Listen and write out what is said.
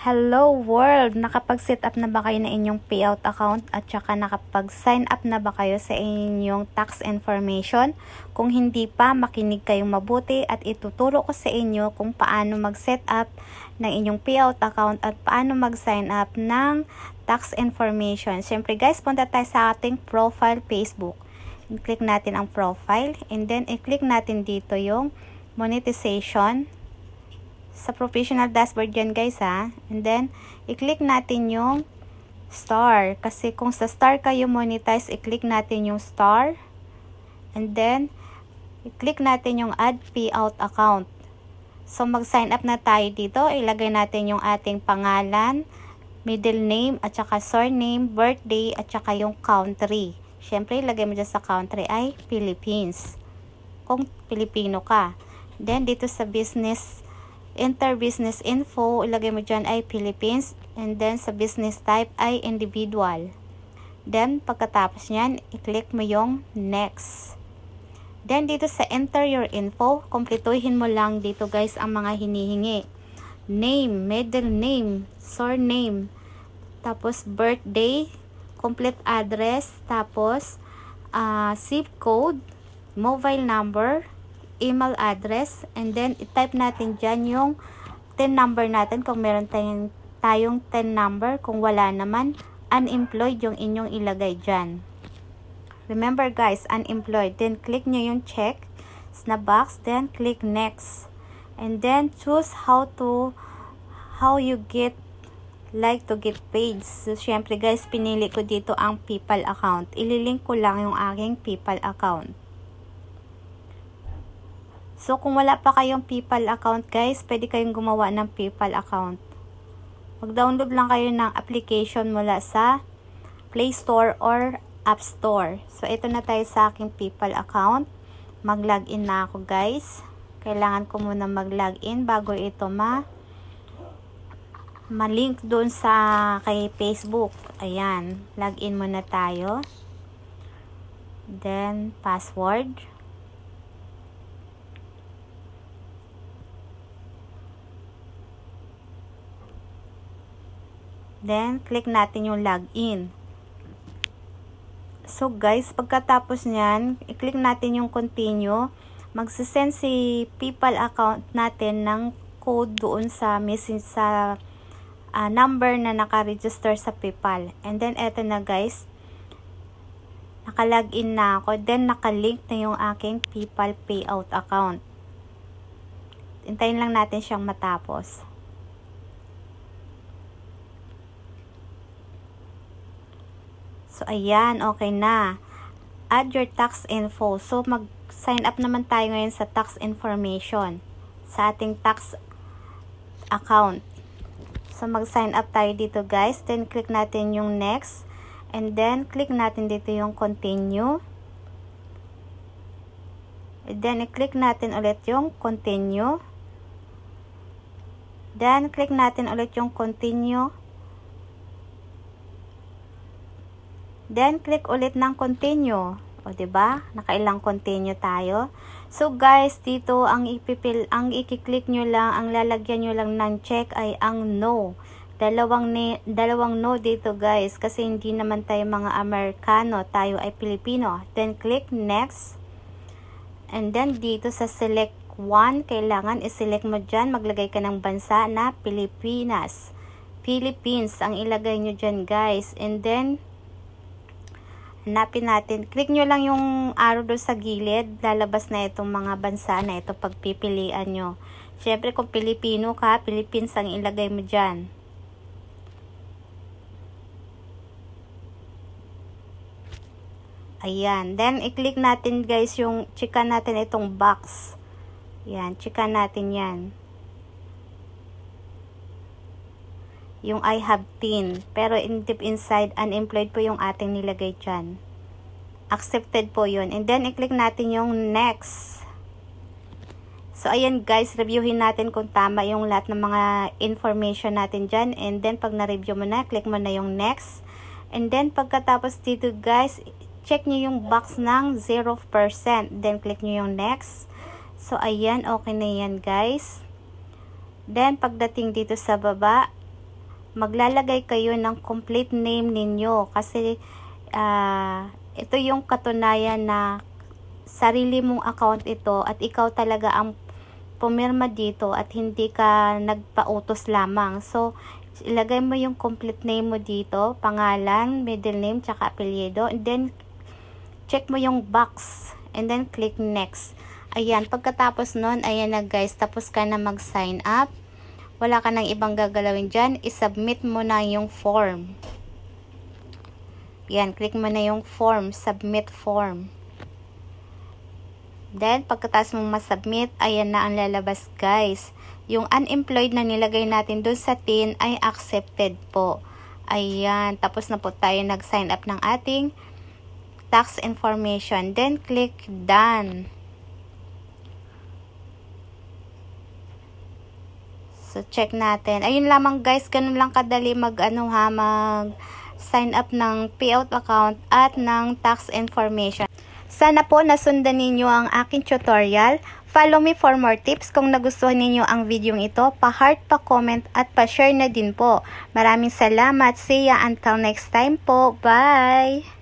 Hello world! Nakapag-set up na ba kayo na inyong payout account at saka nakapag-sign up na ba kayo sa inyong tax information? Kung hindi pa, makinig kayong mabuti at ituturo ko sa inyo kung paano mag-set up ng inyong payout account at paano mag-sign up ng tax information. Siyempre guys, punta tayo sa ating profile Facebook. I-click natin ang profile and then i-click natin dito yung monetization sa professional dashboard yan guys ha. And then, i-click natin yung star. Kasi kung sa star kayo monetize, i-click natin yung star. And then, i-click natin yung add payout account. So, mag-sign up na tayo dito. Ilagay natin yung ating pangalan, middle name, at saka surname, birthday, at saka yung country. Siyempre, ilagay mo dyan sa country ay Philippines. Kung Pilipino ka. Then, dito sa business enter business info, ilagay mo dyan ay Philippines, and then sa business type ay individual. Then, pagkatapos nyan, i-click mo yung next. Then, dito sa enter your info, kumpletuhin mo lang dito guys ang mga hinihingi. Name, middle name, surname, tapos birthday, complete address, tapos uh, zip code, mobile number, email address, and then i-type natin dyan yung 10 number natin kung meron tayong, tayong 10 number. Kung wala naman, unemployed yung inyong ilagay dyan. Remember guys, unemployed. Then click nyo yung check na box, then click next. And then choose how to, how you get like to get paid. So, syempre guys, pinili ko dito ang PayPal account. Ililink ko lang yung aking PayPal account. So, kung wala pa kayong PayPal account guys, pwede kayong gumawa ng PayPal account. Mag-download lang kayo ng application mula sa Play Store or App Store. So, ito na tayo sa aking PayPal account. Mag-login na ako guys. Kailangan ko muna mag-login bago ito ma ma-link doon sa kay Facebook. Ayan. Login muna tayo. Then, password. Then, click natin yung login. So, guys, pagkatapos niyan, i-click natin yung continue. Magsisend si PayPal account natin ng code doon sa message sa uh, number na naka-register sa PayPal. And then, eto na guys. Naka-login na ako. Then, naka-link na yung aking PayPal payout account. Hintayin lang natin siyang matapos. So, ayan, okay na. Add your tax info. So, mag-sign up naman tayo ngayon sa tax information sa ating tax account. So, mag-sign up tayo dito guys. Then, click natin yung next. And then, click natin dito yung continue. And then, i-click natin ulit yung continue. Then, click natin ulit yung continue. Then, click ulit ng continue. O, ba diba? Nakailang continue tayo. So, guys, dito, ang ipipil, ang i-click nyo lang, ang lalagyan nyo lang ng check ay ang no. Dalawang, ne, dalawang no dito, guys. Kasi hindi naman tayo mga Amerikano. Tayo ay Pilipino. Then, click next. And then, dito sa select one, kailangan i-select mo dyan. Maglagay ka ng bansa na Pilipinas. Philippines ang ilagay nyo dyan, guys. And then, hanapin natin. Click nyo lang yung arrow doon sa gilid. Lalabas na itong mga bansa na ito pagpipilian nyo. Siyempre kung Pilipino ka, Philippines ang ilagay mo dyan. Ayan. Then, i-click natin guys yung, chika natin itong box. Ayan, chika natin yan. Yung I have teen. Pero in deep inside, unemployed po yung ating nilagay dyan. Accepted po yun. And then, i-click natin yung next. So, ayan guys, reviewin natin kung tama yung lahat ng mga information natin dyan. And then, pag na-review mo na, click mo na yung next. And then, pagkatapos dito guys, check nyo yung box ng 0%. Then, click nyo yung next. So, ayan, okay na yan guys. Then, pagdating dito sa baba, maglalagay kayo ng complete name ninyo kasi uh, ito yung katunayan na sarili mong account ito at ikaw talaga ang pumirma dito at hindi ka nagpautos lamang. So, ilagay mo yung complete name mo dito, pangalan, middle name, tsaka apelyido. And then, check mo yung box. And then, click next. Ayan, pagkatapos nun, ayan na guys, tapos ka na mag-sign up. Wala ka nang ibang gagalawin dyan. I-submit mo na yung form. Yan, click mo na yung form, submit form. Then, pagkatapos mong masubmit, ayan na ang lalabas guys. Yung unemployed na nilagay natin doon sa tin ay accepted po. Ayan, tapos na po tayo nag-sign up ng ating tax information. Then, click done. So, check natin. Ayun lamang guys, ganun lang kadali mag, ano ha, mag sign up ng payout account at ng tax information. Sana po nasundan ninyo ang aking tutorial. Follow me for more tips. Kung nagustuhan ninyo ang video ito, pa-heart, pa-comment at pa-share na din po. Maraming salamat. See ya until next time po. Bye!